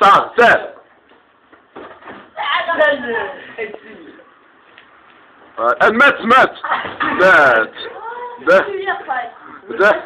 صار سهل. آه، مات مات. مات. ده ده.